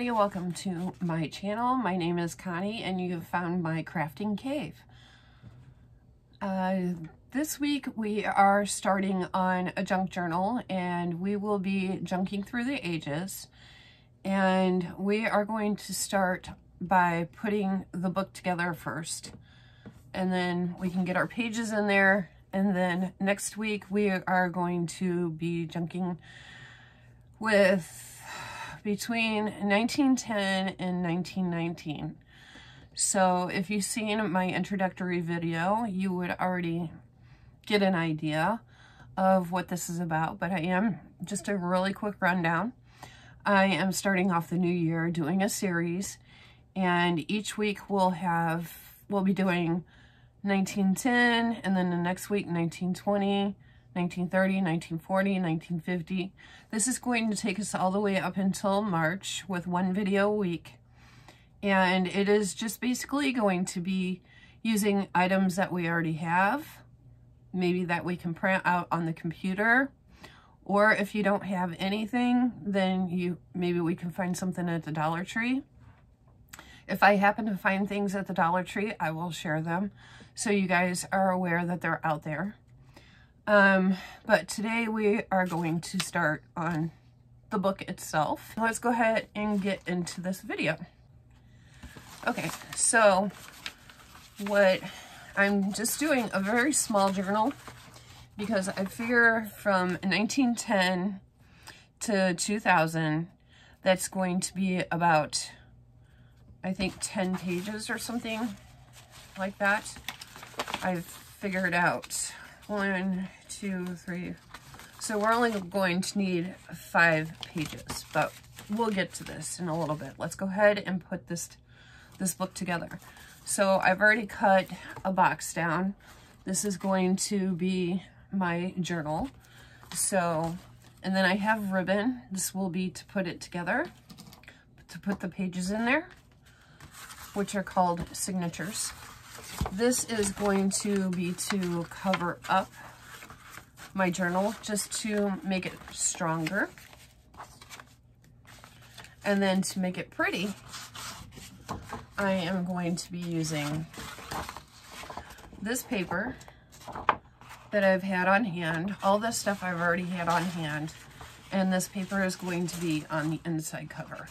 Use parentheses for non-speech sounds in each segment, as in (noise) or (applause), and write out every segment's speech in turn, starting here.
everybody, welcome to my channel. My name is Connie and you have found my crafting cave. Uh, this week we are starting on a junk journal and we will be junking through the ages and we are going to start by putting the book together first and then we can get our pages in there and then next week we are going to be junking with between 1910 and 1919. So if you've seen my introductory video, you would already get an idea of what this is about, but I am just a really quick rundown. I am starting off the new year doing a series and each week we'll have, we'll be doing 1910 and then the next week 1920, 1930, 1940, 1950. This is going to take us all the way up until March with one video a week. And it is just basically going to be using items that we already have, maybe that we can print out on the computer, or if you don't have anything, then you maybe we can find something at the Dollar Tree. If I happen to find things at the Dollar Tree, I will share them so you guys are aware that they're out there. Um, but today we are going to start on the book itself. Let's go ahead and get into this video. Okay, so what I'm just doing a very small journal because I figure from 1910 to 2000, that's going to be about, I think 10 pages or something like that. I've figured out one, two, three. So we're only going to need five pages, but we'll get to this in a little bit. Let's go ahead and put this, this book together. So I've already cut a box down. This is going to be my journal. So, and then I have ribbon. This will be to put it together, to put the pages in there, which are called signatures. This is going to be to cover up my journal just to make it stronger. And then to make it pretty, I am going to be using this paper that I've had on hand. All this stuff I've already had on hand. And this paper is going to be on the inside cover.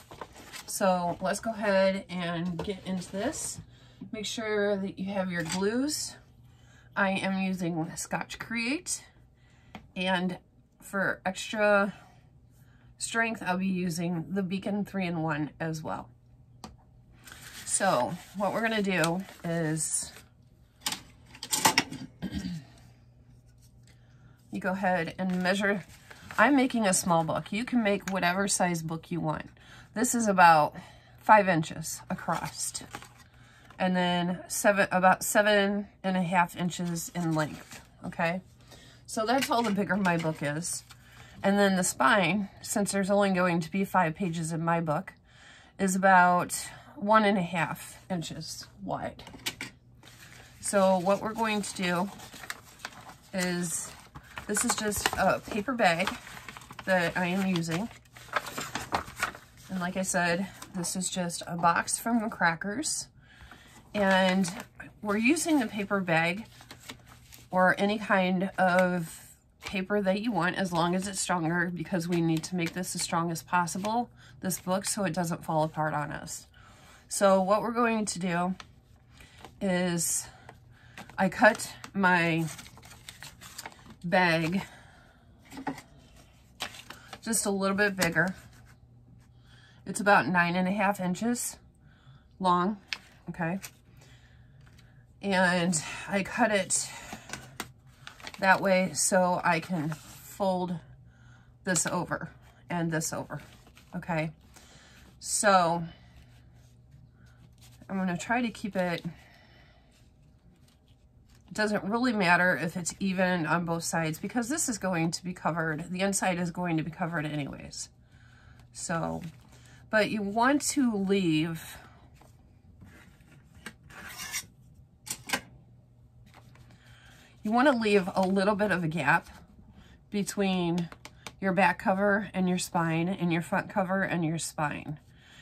So let's go ahead and get into this. Make sure that you have your glues. I am using Scotch Create. And for extra strength, I'll be using the Beacon 3-in-1 as well. So what we're going to do is (clears throat) you go ahead and measure. I'm making a small book. You can make whatever size book you want. This is about five inches across and then seven about seven and a half inches in length, okay? So that's all the bigger my book is. And then the spine, since there's only going to be five pages in my book, is about one and a half inches wide. So what we're going to do is, this is just a paper bag that I am using. And like I said, this is just a box from the Crackers. And we're using the paper bag or any kind of paper that you want as long as it's stronger because we need to make this as strong as possible, this book, so it doesn't fall apart on us. So what we're going to do is I cut my bag just a little bit bigger. It's about nine and a half inches long, okay? And I cut it that way so I can fold this over and this over, okay? So I'm gonna try to keep it, it doesn't really matter if it's even on both sides because this is going to be covered, the inside is going to be covered anyways. So, but you want to leave You want to leave a little bit of a gap between your back cover and your spine and your front cover and your spine.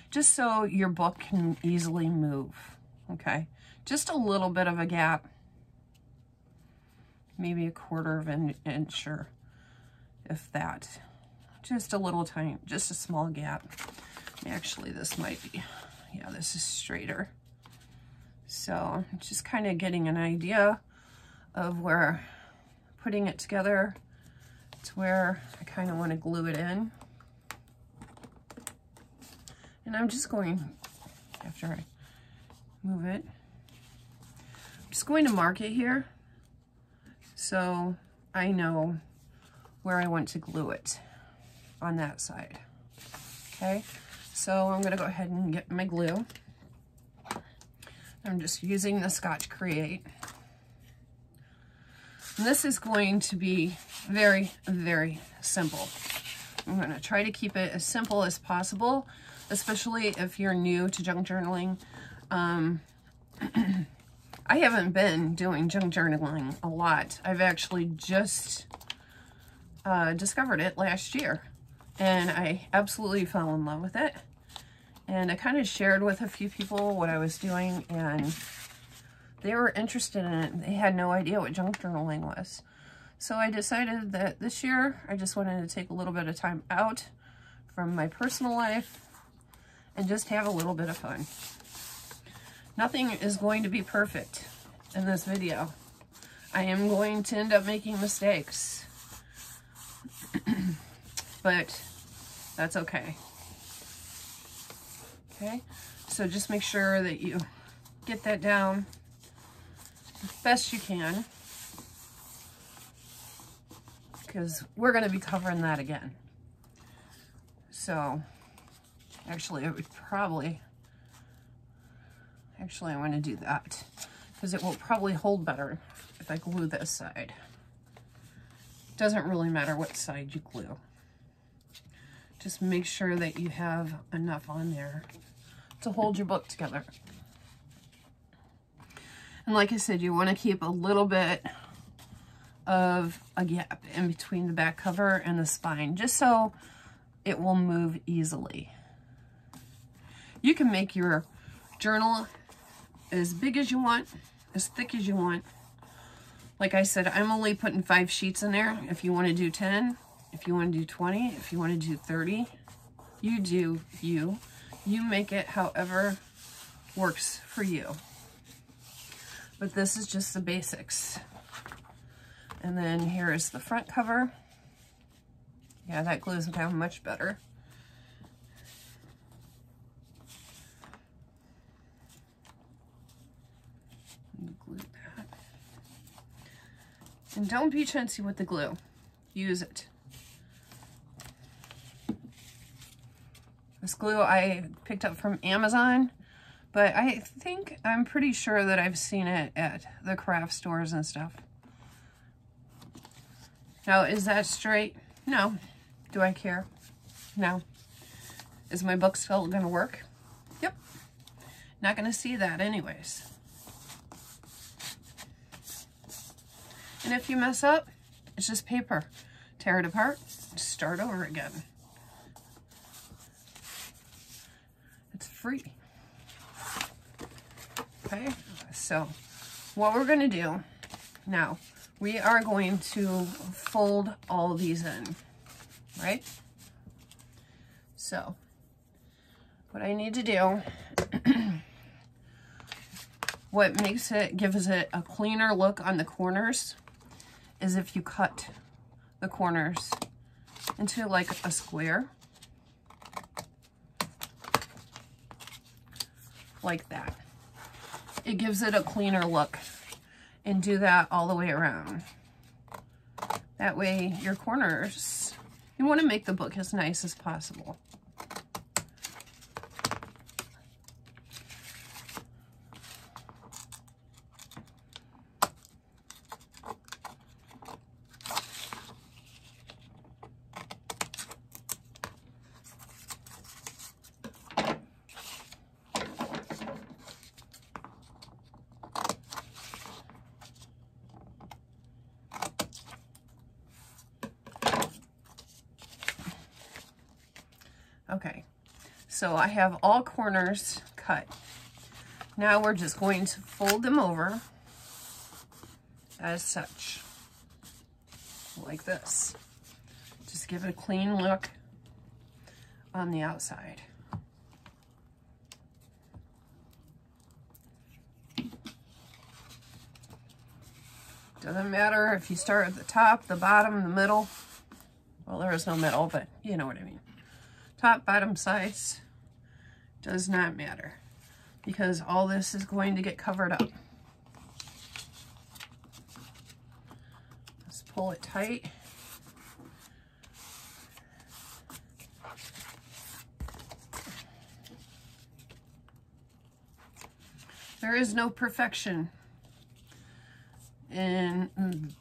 just so your book can easily move, okay? Just a little bit of a gap, maybe a quarter of an inch or if that. Just a little tiny, just a small gap. Actually, this might be, yeah, this is straighter. So just kind of getting an idea of where putting it together to where I kind of want to glue it in. And I'm just going, after I move it, I'm just going to mark it here so I know where I want to glue it on that side. Okay, so I'm gonna go ahead and get my glue. I'm just using the Scotch Create. This is going to be very, very simple. I'm gonna try to keep it as simple as possible, especially if you're new to junk journaling. Um, (clears throat) I haven't been doing junk journaling a lot. I've actually just uh, discovered it last year and I absolutely fell in love with it. And I kind of shared with a few people what I was doing and they were interested in it. They had no idea what junk journaling was. So I decided that this year I just wanted to take a little bit of time out from my personal life and just have a little bit of fun. Nothing is going to be perfect in this video. I am going to end up making mistakes. (clears throat) but that's okay. Okay, so just make sure that you get that down as best you can because we're going to be covering that again. So actually it would probably, actually I want to do that because it will probably hold better if I glue this side. Doesn't really matter what side you glue. Just make sure that you have enough on there to hold your book together. And like I said, you want to keep a little bit of a gap in between the back cover and the spine, just so it will move easily. You can make your journal as big as you want, as thick as you want. Like I said, I'm only putting five sheets in there. If you want to do 10, if you want to do 20, if you want to do 30, you do you. You make it however works for you. But this is just the basics. And then here is the front cover. Yeah, that glues down much better. Glue that. And don't be chintzy with the glue. Use it. This glue I picked up from Amazon, but I think, I'm pretty sure that I've seen it at the craft stores and stuff. Now, is that straight? No. Do I care? No. Is my book still going to work? Yep. Not going to see that anyways. And if you mess up, it's just paper. Tear it apart, start over again. It's free. Okay, so what we're to do now, we are going to fold all these in, right? So what I need to do, (clears throat) what makes it, gives it a cleaner look on the corners is if you cut the corners into like a square. like that. It gives it a cleaner look and do that all the way around. That way your corners, you want to make the book as nice as possible. I have all corners cut. Now we're just going to fold them over as such, like this. Just give it a clean look on the outside. Doesn't matter if you start at the top, the bottom, the middle. Well, there is no middle, but you know what I mean. Top, bottom, sides, does not matter because all this is going to get covered up. Let's pull it tight. There is no perfection in (clears throat)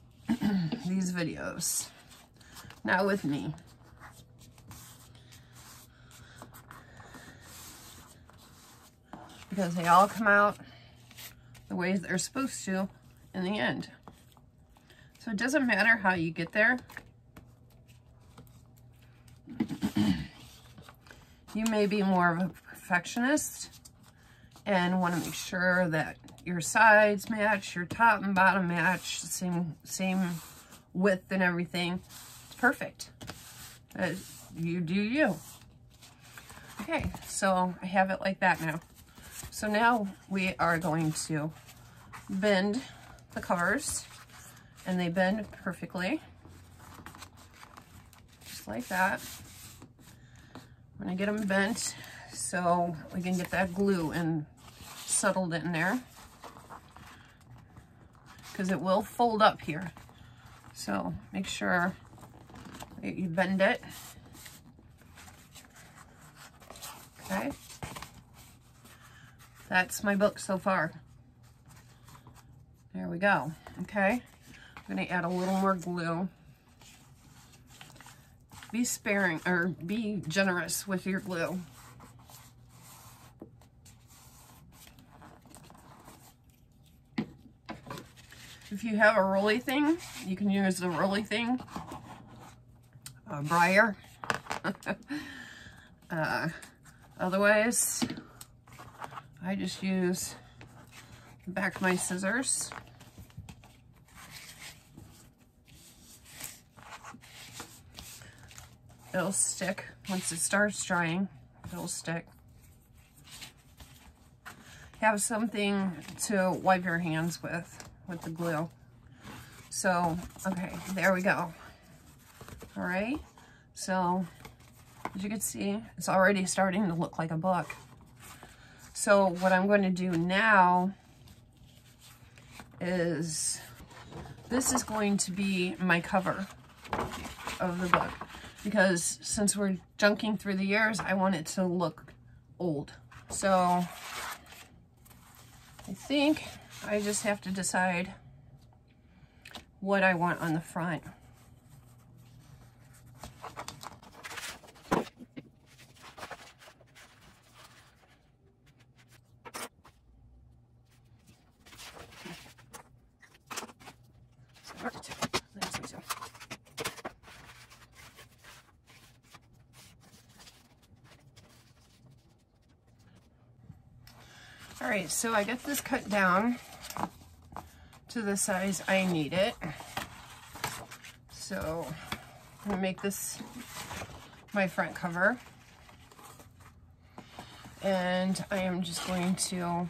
these videos. Not with me. Because they all come out the ways they're supposed to in the end. So it doesn't matter how you get there. you may be more of a perfectionist and want to make sure that your sides match, your top and bottom match, same, same width and everything. It's perfect. Uh, you do you. Okay, so I have it like that now. So now we are going to bend the covers and they bend perfectly. Just like that. I'm gonna get them bent so we can get that glue and settled in there because it will fold up here. So make sure that you bend it. Okay. That's my book so far. There we go. Okay. I'm going to add a little more glue. Be sparing or be generous with your glue. If you have a rolly thing, you can use the rolly thing. A brayer. (laughs) uh, otherwise, I just use the back of my scissors. It'll stick once it starts drying. It'll stick. Have something to wipe your hands with with the glue. So, okay, there we go. All right, so as you can see, it's already starting to look like a book. So what I'm going to do now is, this is going to be my cover of the book. Because since we're junking through the years, I want it to look old. So I think I just have to decide what I want on the front. All right, so I get this cut down to the size I need it. So I'm gonna make this my front cover. And I am just going to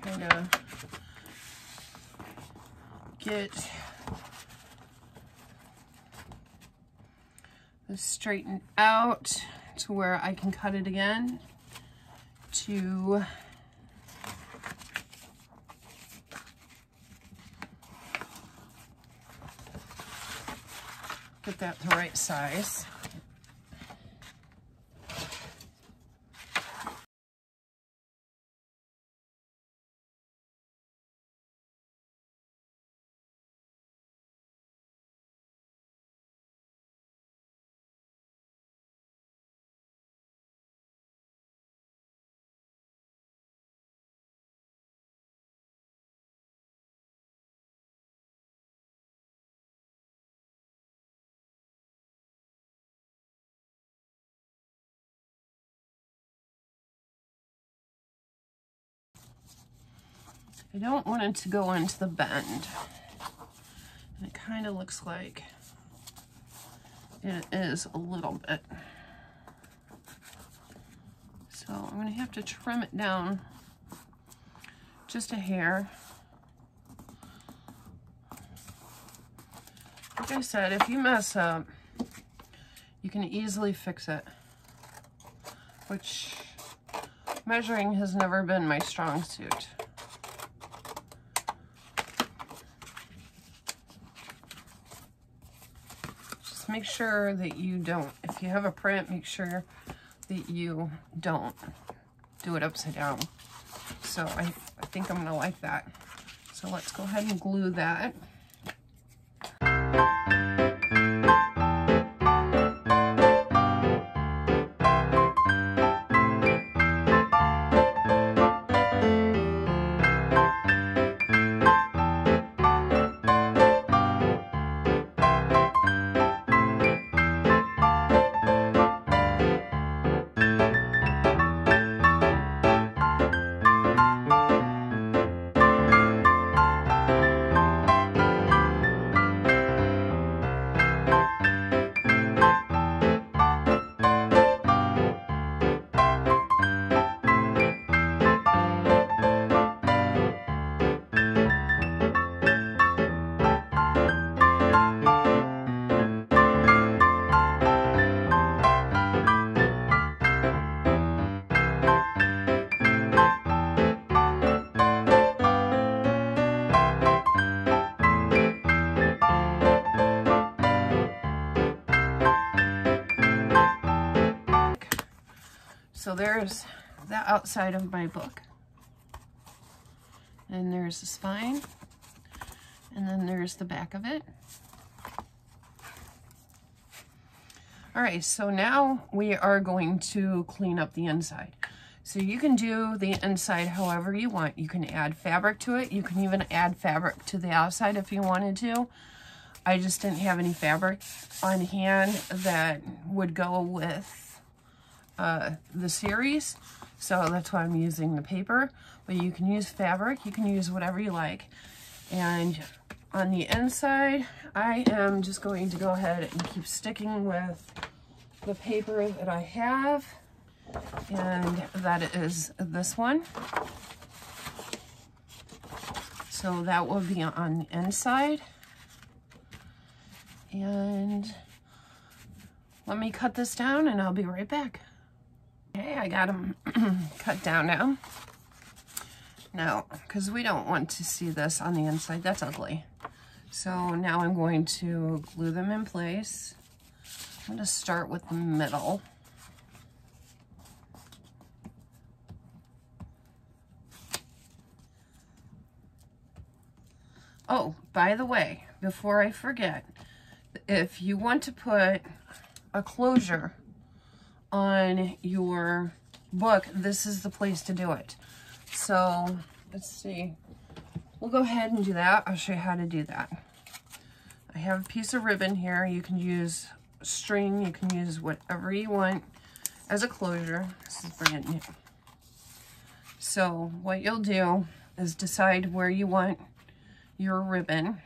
kind of get this straightened out to where I can cut it again to get that the right size. I don't want it to go into the bend. And it kind of looks like it is a little bit. So I'm going to have to trim it down just a hair. Like I said, if you mess up, you can easily fix it, which measuring has never been my strong suit. Make sure that you don't, if you have a print, make sure that you don't do it upside down. So I, I think I'm gonna like that. So let's go ahead and glue that. There's the outside of my book. And there's the spine. And then there's the back of it. All right, so now we are going to clean up the inside. So you can do the inside however you want. You can add fabric to it. You can even add fabric to the outside if you wanted to. I just didn't have any fabric on hand that would go with uh, the series. So that's why I'm using the paper. But you can use fabric. You can use whatever you like. And on the inside, I am just going to go ahead and keep sticking with the paper that I have. And that is this one. So that will be on the inside. And let me cut this down and I'll be right back. Okay, I got them (clears throat) cut down now. Now, because we don't want to see this on the inside, that's ugly. So now I'm going to glue them in place. I'm going to start with the middle. Oh, by the way, before I forget, if you want to put a closure on your book, this is the place to do it. So let's see. We'll go ahead and do that. I'll show you how to do that. I have a piece of ribbon here. You can use string. You can use whatever you want as a closure. This is brand new. So what you'll do is decide where you want your ribbon.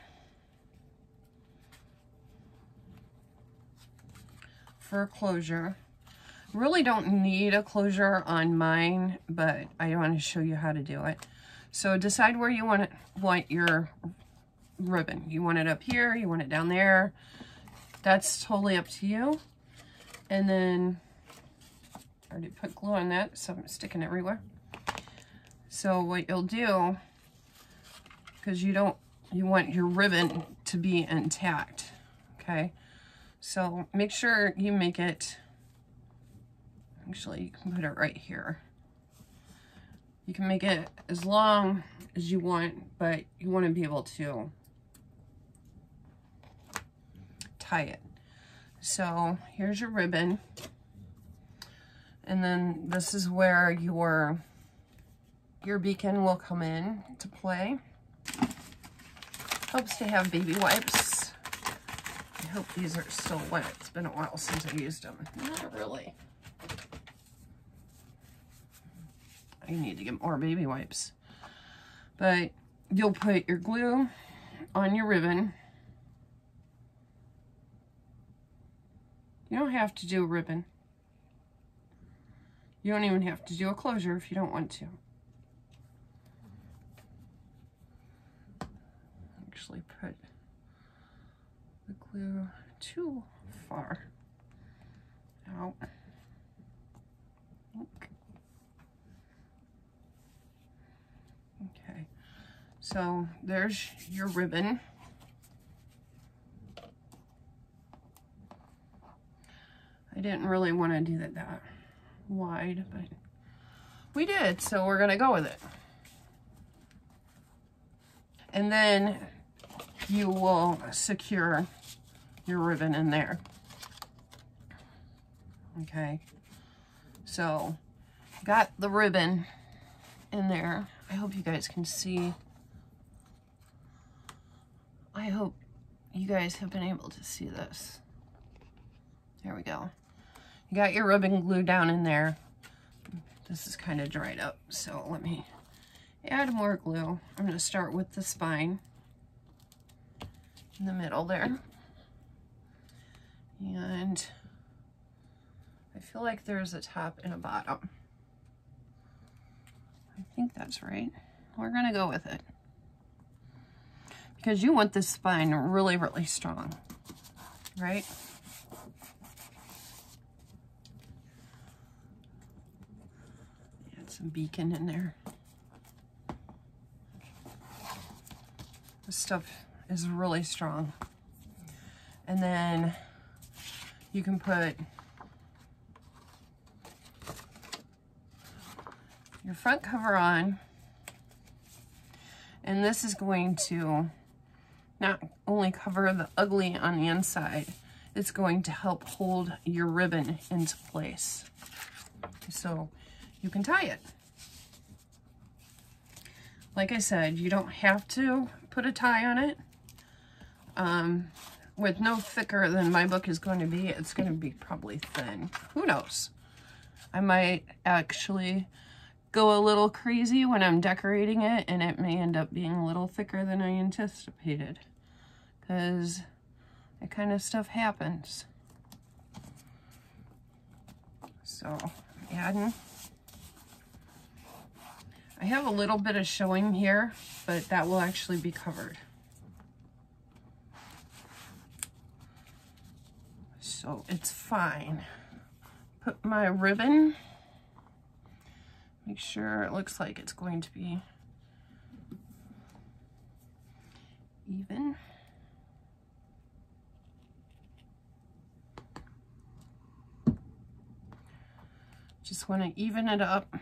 for closure. Really don't need a closure on mine, but I want to show you how to do it. So decide where you want it, want your ribbon. You want it up here, you want it down there. That's totally up to you. And then, I already put glue on that, so I'm sticking everywhere. So what you'll do, because you don't, you want your ribbon to be intact, okay? So make sure you make it Actually, you can put it right here. You can make it as long as you want, but you want to be able to tie it. So here's your ribbon. And then this is where your, your beacon will come in to play. Helps to have baby wipes. I hope these are still wet. It's been a while since I used them. Not really. I need to get more baby wipes. But you'll put your glue on your ribbon. You don't have to do a ribbon. You don't even have to do a closure if you don't want to. Actually put the glue too far out. Okay, so there's your ribbon. I didn't really want to do that that wide, but we did, so we're going to go with it. And then you will secure your ribbon in there. Okay, so got the ribbon in there. I hope you guys can see. I hope you guys have been able to see this. There we go. You got your ribbon glue down in there. This is kind of dried up, so let me add more glue. I'm going to start with the spine in the middle there. And I feel like there's a top and a bottom. I think that's right. We're going to go with it. Because you want this spine really, really strong, right? Add some beacon in there. This stuff is really strong. And then you can put your front cover on. And this is going to not only cover the ugly on the inside, it's going to help hold your ribbon into place. So you can tie it. Like I said, you don't have to put a tie on it. Um, with no thicker than my book is going to be, it's going to be probably thin. Who knows? I might actually go a little crazy when I'm decorating it and it may end up being a little thicker than I anticipated because that kind of stuff happens. So adding. I have a little bit of showing here, but that will actually be covered. So it's fine. Put my ribbon Make sure it looks like it's going to be even. Just want to even it up.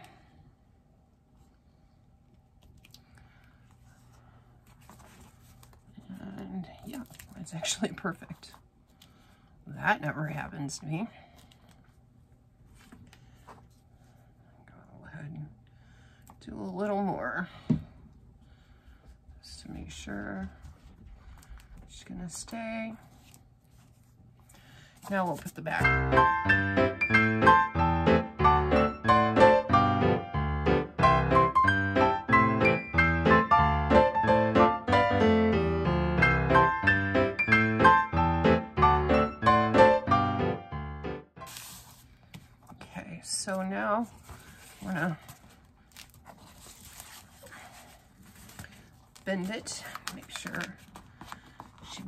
And yeah, it's actually (laughs) perfect. That never happens to me. Go ahead and do a little more just to make sure she's gonna stay. Now we'll put the back.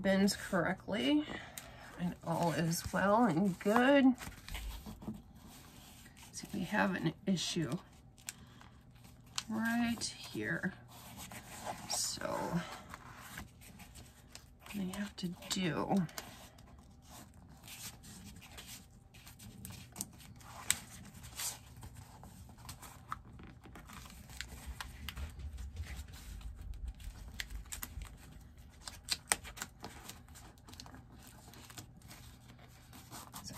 Bends correctly and all is well and good. See, we have an issue right here. So, I have to do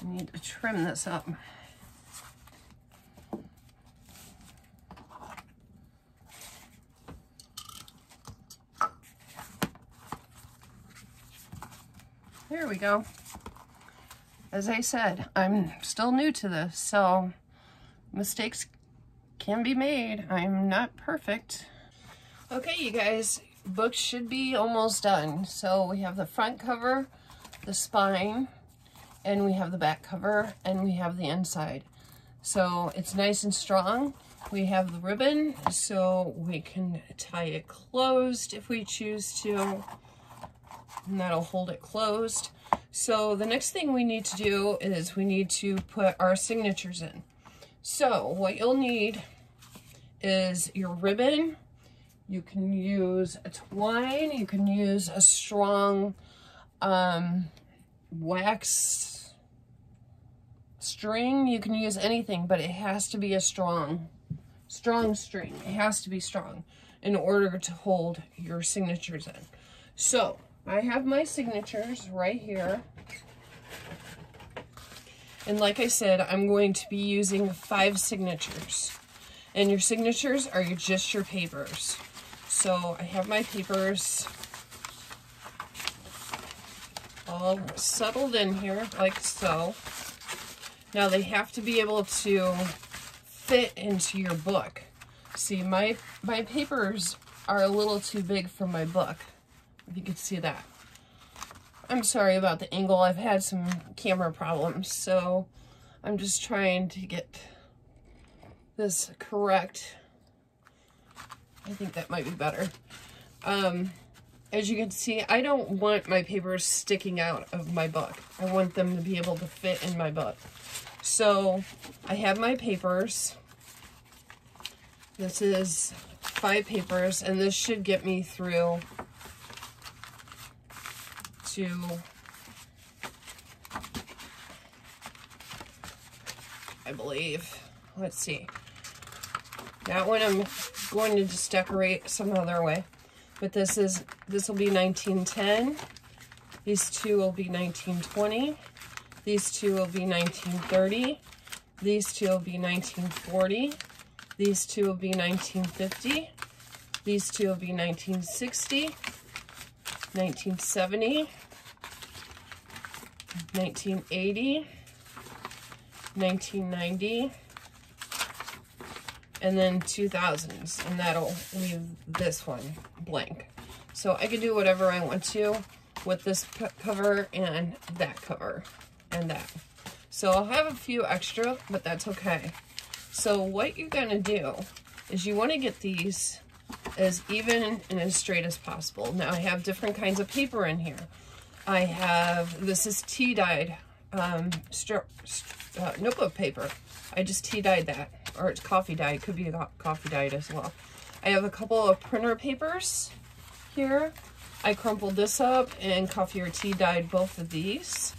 I need to trim this up. There we go. As I said, I'm still new to this, so mistakes can be made. I'm not perfect. Okay, you guys, book should be almost done. So we have the front cover, the spine, and we have the back cover, and we have the inside. So it's nice and strong. We have the ribbon, so we can tie it closed if we choose to, and that'll hold it closed. So the next thing we need to do is we need to put our signatures in. So what you'll need is your ribbon. You can use a twine. You can use a strong um, wax string. You can use anything, but it has to be a strong, strong string. It has to be strong in order to hold your signatures in. So I have my signatures right here. And like I said, I'm going to be using five signatures. And your signatures are just your papers. So I have my papers all settled in here like so. Now they have to be able to fit into your book. See, my, my papers are a little too big for my book if you can see that. I'm sorry about the angle. I've had some camera problems, so I'm just trying to get this correct. I think that might be better. Um, as you can see, I don't want my papers sticking out of my book. I want them to be able to fit in my book. So I have my papers. This is five papers, and this should get me through to I believe. Let's see. That one I'm going to just decorate some other way. But this is, this will be 1910. These two will be 1920. These two will be 1930. These two will be 1940. These two will be 1950. These two will be 1960. 1970, 1980, 1990, and then 2000s, and that'll leave this one blank. So I can do whatever I want to with this cover and that cover and that. So I'll have a few extra, but that's okay. So what you're gonna do is you wanna get these as even and as straight as possible. Now I have different kinds of paper in here. I have, this is tea dyed um, uh, notebook paper. I just tea dyed that, or it's coffee dyed. Could be a coffee dyed as well. I have a couple of printer papers here. I crumpled this up and coffee or tea dyed both of these.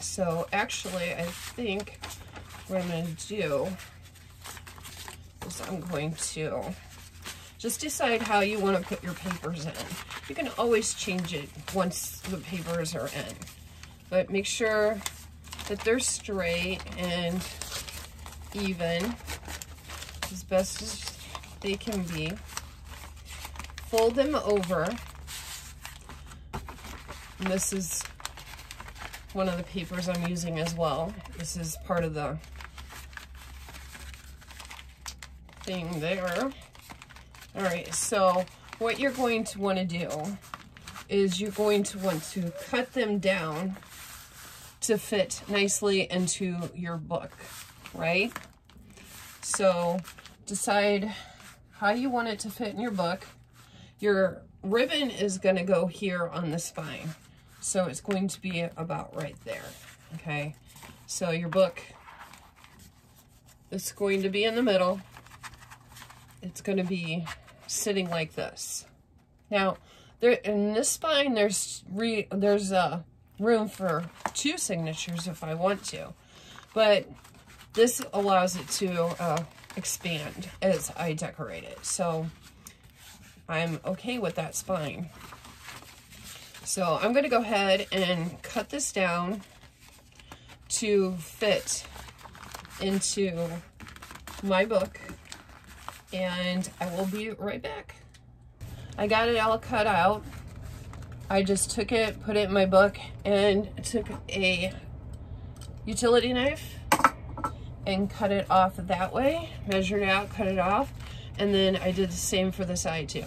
So actually, I think what I'm going to do is I'm going to just decide how you want to put your papers in. You can always change it once the papers are in. But make sure that they're straight and even as best as they can be. Fold them over. And this is one of the papers I'm using as well. This is part of the thing there. All right, so what you're going to want to do is you're going to want to cut them down to fit nicely into your book, right? So decide how you want it to fit in your book. Your ribbon is going to go here on the spine. So it's going to be about right there, okay? So your book is going to be in the middle it's going to be sitting like this. Now, there in this spine, there's re, there's a room for two signatures if I want to, but this allows it to uh, expand as I decorate it. So I'm okay with that spine. So I'm going to go ahead and cut this down to fit into my book and I will be right back. I got it all cut out. I just took it, put it in my book, and took a utility knife and cut it off that way, measured out, cut it off, and then I did the same for the side too.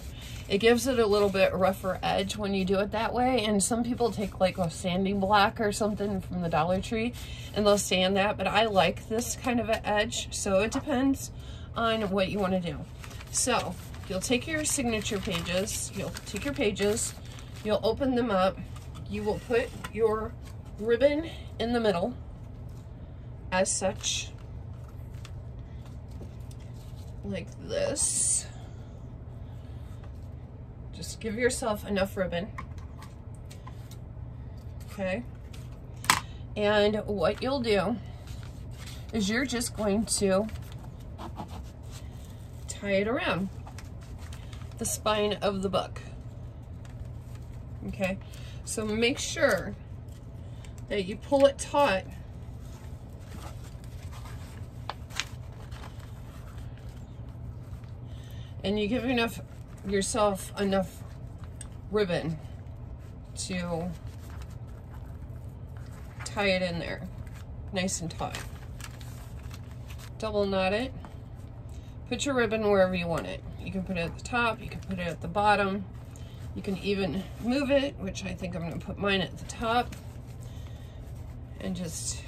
It gives it a little bit rougher edge when you do it that way. And some people take like a sanding block or something from the Dollar Tree and they'll sand that. But I like this kind of an edge. So it depends on what you want to do. So you'll take your signature pages, you'll take your pages, you'll open them up, you will put your ribbon in the middle as such, like this. Just give yourself enough ribbon. Okay. And what you'll do is you're just going to tie it around the spine of the book. Okay, so make sure that you pull it taut and you give enough yourself enough ribbon to tie it in there nice and taut double knot it. Put your ribbon wherever you want it. You can put it at the top you can put it at the bottom. You can even move it which I think I'm going to put mine at the top. And just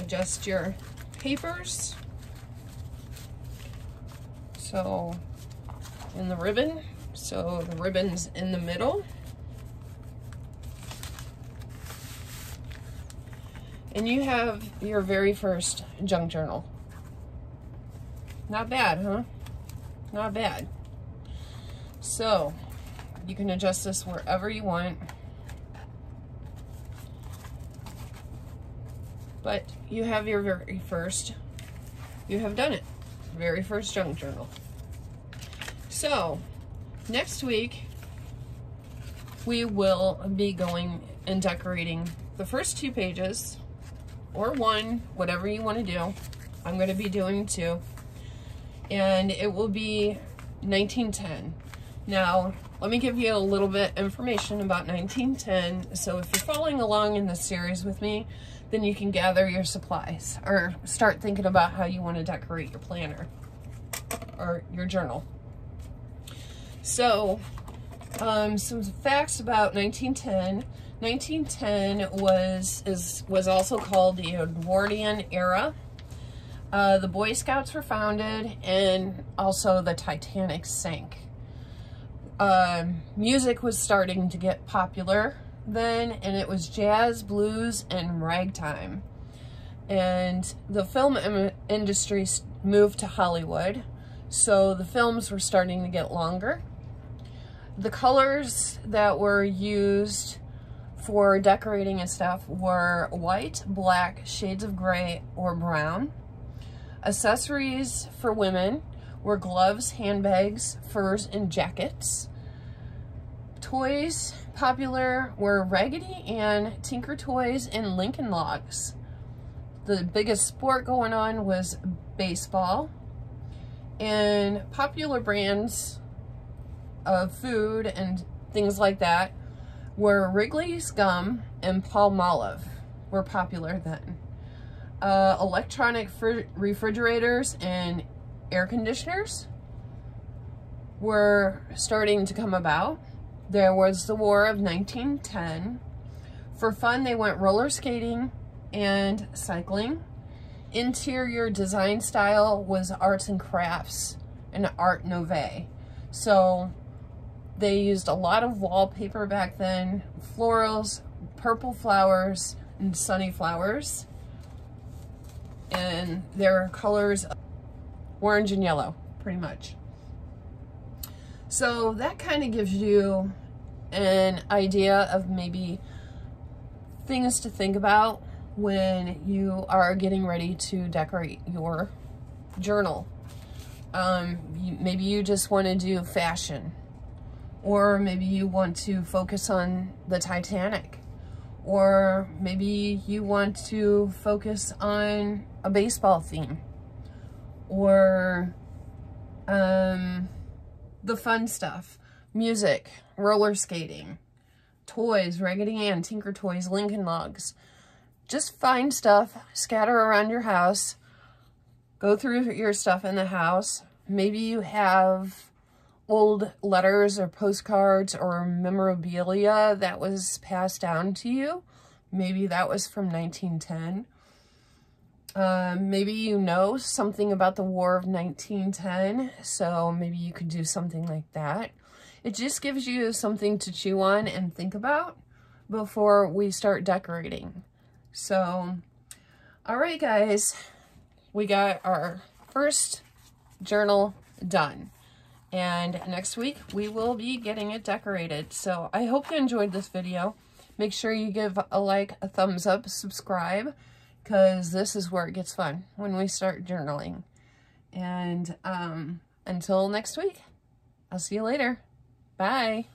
adjust your papers so in the ribbon. So the ribbon's in the middle. And you have your very first junk journal. Not bad, huh? Not bad. So you can adjust this wherever you want. But you have your very first, you have done it. Very first junk journal. So, next week, we will be going and decorating the first two pages, or one, whatever you want to do. I'm going to be doing two. And it will be 1910. Now, let me give you a little bit information about 1910. So if you're following along in this series with me, then you can gather your supplies or start thinking about how you want to decorate your planner or your journal. So, um, some facts about 1910. 1910 was is was also called the Edwardian era. Uh, the Boy Scouts were founded, and also the Titanic sank. Uh, music was starting to get popular then, and it was jazz, blues, and ragtime. And the film industry moved to Hollywood, so the films were starting to get longer. The colors that were used for decorating and stuff were white, black, shades of gray, or brown. Accessories for women were gloves, handbags, furs, and jackets. Toys popular were Raggedy Ann, Tinker Toys, and Lincoln Logs. The biggest sport going on was baseball. And popular brands of food and things like that were Wrigley's Gum and Palmolive were popular then. Uh, electronic refrigerators and air conditioners were starting to come about. There was the War of 1910. For fun, they went roller skating and cycling. Interior design style was arts and crafts and art nouveau. So they used a lot of wallpaper back then, florals, purple flowers, and sunny flowers. And their colors, orange and yellow, pretty much. So that kind of gives you an idea of maybe things to think about when you are getting ready to decorate your journal. Um, maybe you just want to do fashion or maybe you want to focus on the Titanic. Or maybe you want to focus on a baseball theme. Or um, the fun stuff. Music, roller skating, toys, Raggedy Ann, Tinker Toys, Lincoln Logs. Just find stuff, scatter around your house, go through your stuff in the house. Maybe you have old letters or postcards or memorabilia that was passed down to you. Maybe that was from 1910. Uh, maybe you know something about the War of 1910, so maybe you could do something like that. It just gives you something to chew on and think about before we start decorating. So, all right, guys, we got our first journal done. And next week, we will be getting it decorated. So I hope you enjoyed this video. Make sure you give a like, a thumbs up, subscribe, because this is where it gets fun, when we start journaling. And um, until next week, I'll see you later. Bye.